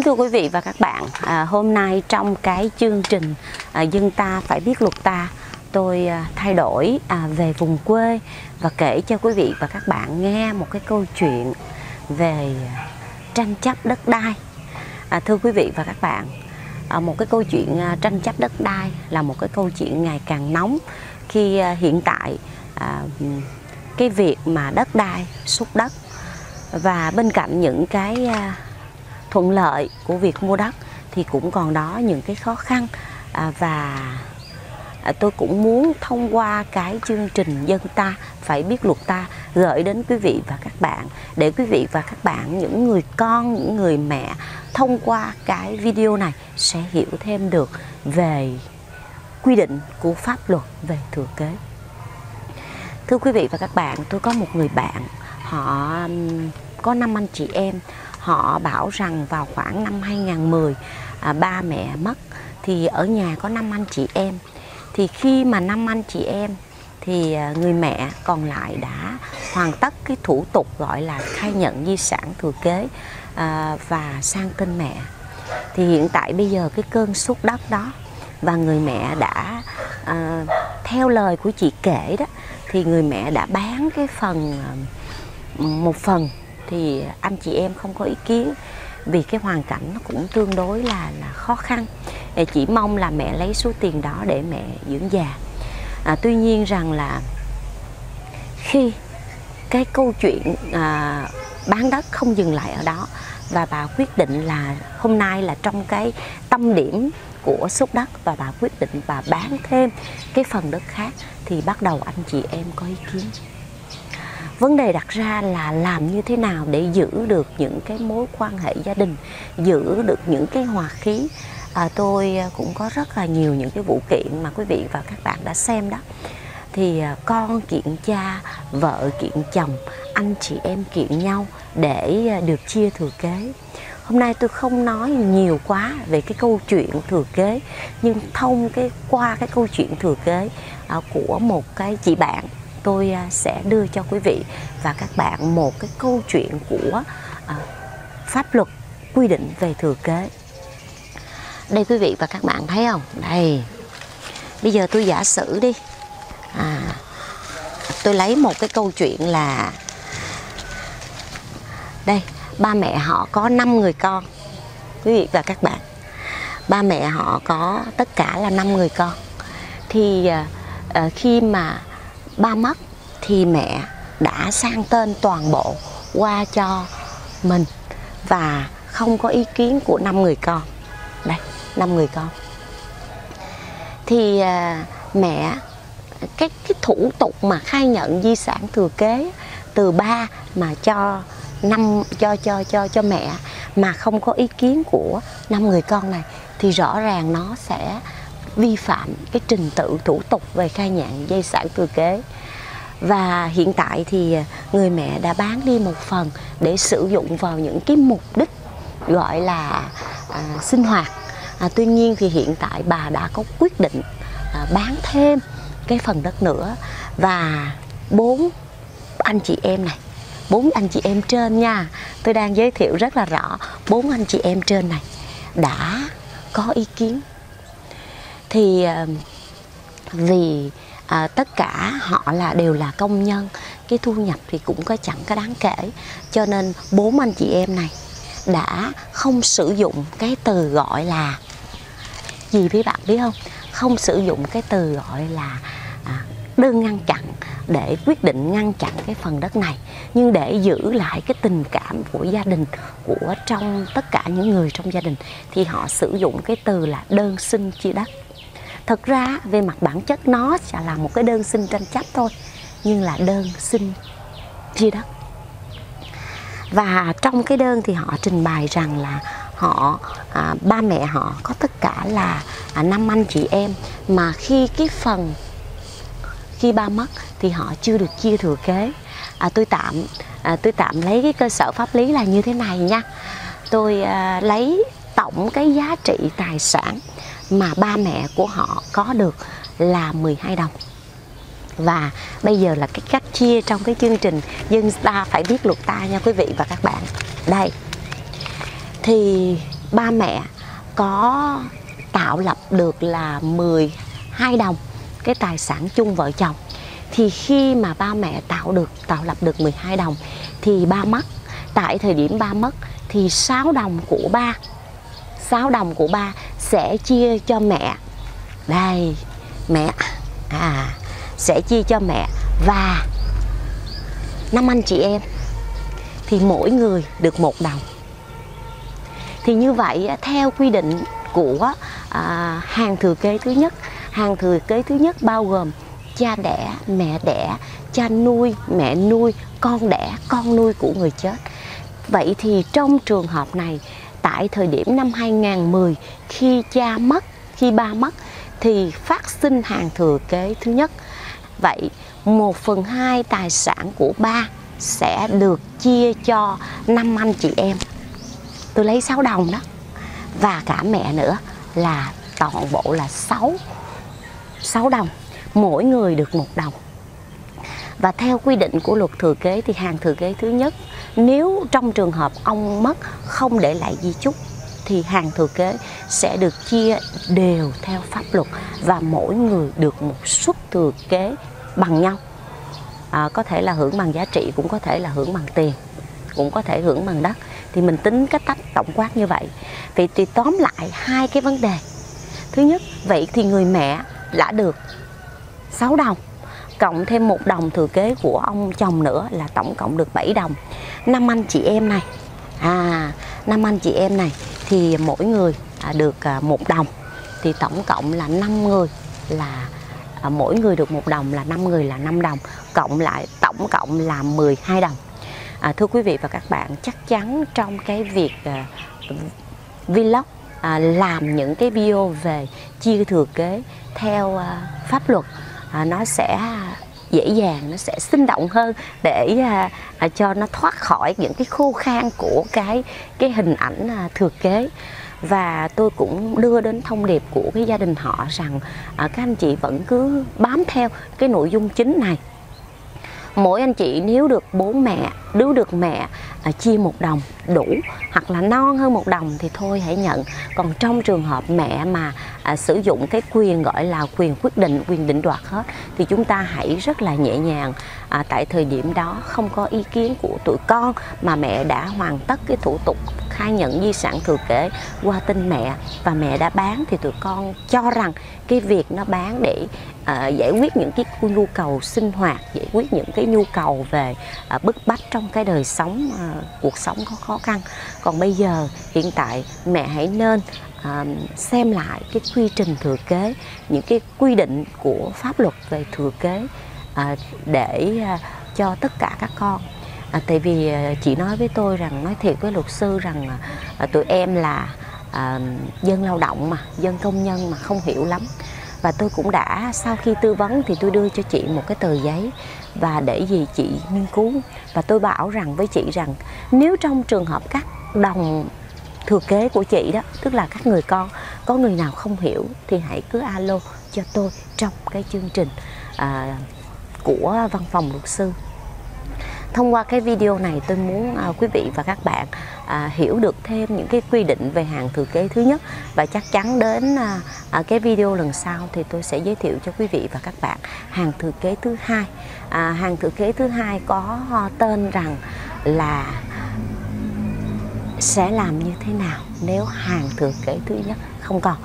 Kính thưa quý vị và các bạn, à, hôm nay trong cái chương trình à, Dân ta phải biết luật ta, tôi à, thay đổi à, về vùng quê và kể cho quý vị và các bạn nghe một cái câu chuyện về tranh chấp đất đai. À, thưa quý vị và các bạn, à, một cái câu chuyện à, tranh chấp đất đai là một cái câu chuyện ngày càng nóng khi à, hiện tại à, cái việc mà đất đai xúc đất và bên cạnh những cái à, thuận lợi của việc mua đất thì cũng còn đó những cái khó khăn. À, và à, tôi cũng muốn thông qua cái chương trình dân ta phải biết luật ta gửi đến quý vị và các bạn để quý vị và các bạn những người con những người mẹ thông qua cái video này sẽ hiểu thêm được về quy định của pháp luật về thừa kế. Thưa quý vị và các bạn tôi có một người bạn họ có năm anh chị em họ bảo rằng vào khoảng năm 2010 à, ba mẹ mất thì ở nhà có năm anh chị em. Thì khi mà năm anh chị em thì à, người mẹ còn lại đã hoàn tất cái thủ tục gọi là khai nhận di sản thừa kế à, và sang tên mẹ. Thì hiện tại bây giờ cái cơn sốt đất đó và người mẹ đã à, theo lời của chị kể đó thì người mẹ đã bán cái phần à, một phần thì anh chị em không có ý kiến vì cái hoàn cảnh nó cũng tương đối là là khó khăn. Để chỉ mong là mẹ lấy số tiền đó để mẹ dưỡng già. À, tuy nhiên rằng là khi cái câu chuyện à, bán đất không dừng lại ở đó và bà quyết định là hôm nay là trong cái tâm điểm của xúc đất và bà quyết định bà bán thêm cái phần đất khác thì bắt đầu anh chị em có ý kiến vấn đề đặt ra là làm như thế nào để giữ được những cái mối quan hệ gia đình giữ được những cái hòa khí. À, tôi à, cũng có rất là nhiều những cái vụ kiện mà quý vị và các bạn đã xem đó. Thì à, con kiện cha vợ kiện chồng anh chị em kiện nhau để à, được chia thừa kế. Hôm nay tôi không nói nhiều quá về cái câu chuyện thừa kế nhưng thông cái qua cái câu chuyện thừa kế à, của một cái chị bạn tôi à, sẽ đưa cho quý vị và các bạn một cái câu chuyện của à, pháp luật quy định về thừa kế. Đây quý vị và các bạn thấy không? Đây. Bây giờ tôi giả sử đi. À, tôi lấy một cái câu chuyện là đây ba mẹ họ có 5 người con. Quý vị và các bạn ba mẹ họ có tất cả là 5 người con. Thì à, à khi mà ba mất thì mẹ đã sang tên toàn bộ qua cho mình và không có ý kiến của năm người con. Đây năm người con. Thì à, mẹ cái cái thủ tục mà khai nhận di sản thừa kế từ ba mà cho năm cho cho cho cho mẹ mà không có ý kiến của năm người con này thì rõ ràng nó sẽ vi phạm cái trình tự thủ tục về khai nhận dây sản thừa kế. Và hiện tại thì à, người mẹ đã bán đi một phần để sử dụng vào những cái mục đích gọi là à, sinh hoạt. À, tuy nhiên thì hiện tại bà đã có quyết định à, bán thêm cái phần đất nữa. Và bốn anh chị em này bốn anh chị em trên nha tôi đang giới thiệu rất là rõ bốn anh chị em trên này đã có ý kiến thì ờ, vì à, tất cả họ là đều là công nhân cái thu nhập thì cũng có chẳng có đáng kể. Cho nên bốn anh chị em này đã không sử dụng cái từ gọi là gì với bạn biết không? Không sử dụng cái từ gọi là à, đơn ngăn chặn để quyết định ngăn chặn cái phần đất này nhưng để giữ lại cái tình cảm của gia đình của trong tất cả những người trong gia đình thì họ sử dụng cái từ là đơn xin chia đất thực ra về mặt bản chất nó sẽ là một cái đơn xin tranh chấp thôi nhưng là đơn xin chia đất. Và trong cái đơn thì họ trình bày rằng là họ à, ba mẹ họ có tất cả là à, năm anh chị em mà khi cái phần khi ba mất thì họ chưa được chia thừa kế. À, tôi tạm à, tôi tạm lấy cái cơ sở pháp lý là như thế này nha. Tôi à, lấy tổng cái giá trị tài sản mà ba mẹ của họ có được là 12 đồng. Và bây giờ là cái cách chia trong cái chương trình dân ta phải biết luật ta nha quý vị và các bạn. Đây, thì ba mẹ có tạo lập được là 12 đồng cái tài sản chung vợ chồng. Thì khi mà ba mẹ tạo được, tạo lập được 12 đồng, thì ba mất. Tại thời điểm ba mất thì 6 đồng của ba 6 đồng của ba sẽ chia cho mẹ. Đây mẹ. À sẽ chia cho mẹ. Và năm anh chị em thì mỗi người được một đồng. Thì như vậy theo quy định của à, hàng thừa kế thứ nhất hàng thừa kế thứ nhất bao gồm cha đẻ mẹ đẻ cha nuôi mẹ nuôi con đẻ con nuôi của người chết. Vậy thì trong trường hợp này tại thời điểm năm 2010 khi cha mất, khi ba mất, thì phát sinh hàng thừa kế thứ nhất. Vậy một phần hai tài sản của ba sẽ được chia cho năm anh chị em. Tôi lấy 6 đồng đó. Và cả mẹ nữa, là toàn bộ là 6 6 đồng. Mỗi người được một đồng. Và theo quy định của luật thừa kế thì hàng thừa kế thứ nhất nếu trong trường hợp ông mất không để lại di chúc thì hàng thừa kế sẽ được chia đều theo pháp luật và mỗi người được một suất thừa kế bằng nhau. À, có thể là hưởng bằng giá trị cũng có thể là hưởng bằng tiền cũng có thể hưởng bằng đất. Thì mình tính cách tách tổng quát như vậy. Vậy thì tóm lại hai cái vấn đề. Thứ nhất vậy thì người mẹ đã được 6 đồng cộng thêm một đồng thừa kế của ông chồng nữa là tổng cộng được 7 đồng năm anh chị em này. À năm anh chị em này thì mỗi người à, được à, một đồng. Thì tổng cộng là 5 người là à, mỗi người được một đồng là 5 người là 5 đồng. Cộng lại tổng cộng là 12 đồng. À, thưa quý vị và các bạn chắc chắn trong cái việc à, vlog à, làm những cái video về chia thừa kế theo à, pháp luật à, nó sẽ dễ dàng nó sẽ sinh động hơn để à, à, cho nó thoát khỏi những cái khô khan của cái cái hình ảnh à, thừa kế. Và tôi cũng đưa đến thông điệp của cái gia đình họ rằng à, các anh chị vẫn cứ bám theo cái nội dung chính này. Mỗi anh chị nếu được bố mẹ đứa được mẹ à, chia một đồng đủ hoặc là non hơn một đồng thì thôi hãy nhận. Còn trong trường hợp mẹ mà à, sử dụng cái quyền gọi là quyền quyết định quyền định đoạt hết thì chúng ta hãy rất là nhẹ nhàng. À, tại thời điểm đó không có ý kiến của tụi con mà mẹ đã hoàn tất cái thủ tục khai nhận di sản thừa kế qua tên mẹ và mẹ đã bán thì tụi con cho rằng cái việc nó bán để Ờ, giải quyết những cái nhu cầu sinh hoạt giải quyết những cái nhu cầu về à, bức bách trong cái đời sống à, cuộc sống có khó khăn. Còn bây giờ hiện tại mẹ hãy nên à, xem lại cái quy trình thừa kế những cái quy định của pháp luật về thừa kế à, để à, cho tất cả các con. À, tại vì à, chị nói với tôi rằng nói thiệt với luật sư rằng à, tụi em là à, dân lao động mà dân công nhân mà không hiểu lắm và tôi cũng đã sau khi tư vấn thì tôi đưa cho chị một cái tờ giấy và để gì chị nghiên cứu. Và tôi bảo rằng với chị rằng nếu trong trường hợp các đồng thừa kế của chị đó tức là các người con có người nào không hiểu thì hãy cứ alo cho tôi trong cái chương trình à, của văn phòng luật sư thông qua cái video này tôi muốn à, quý vị và các bạn à, hiểu được thêm những cái quy định về hàng thừa kế thứ nhất. Và chắc chắn đến à, à, cái video lần sau thì tôi sẽ giới thiệu cho quý vị và các bạn hàng thừa kế thứ hai. À, hàng thừa kế thứ hai có à, tên rằng là sẽ làm như thế nào nếu hàng thừa kế thứ nhất không còn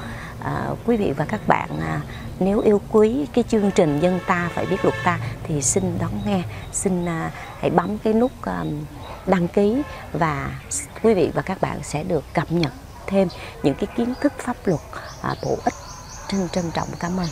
à, quý vị và các bạn à, nếu yêu quý cái chương trình dân ta phải biết luật ta thì xin đón nghe. Xin à, hãy bấm cái nút à, đăng ký và quý vị và các bạn sẽ được cập nhật thêm những cái kiến thức pháp luật à, bổ ích. Trân trân trọng cảm ơn.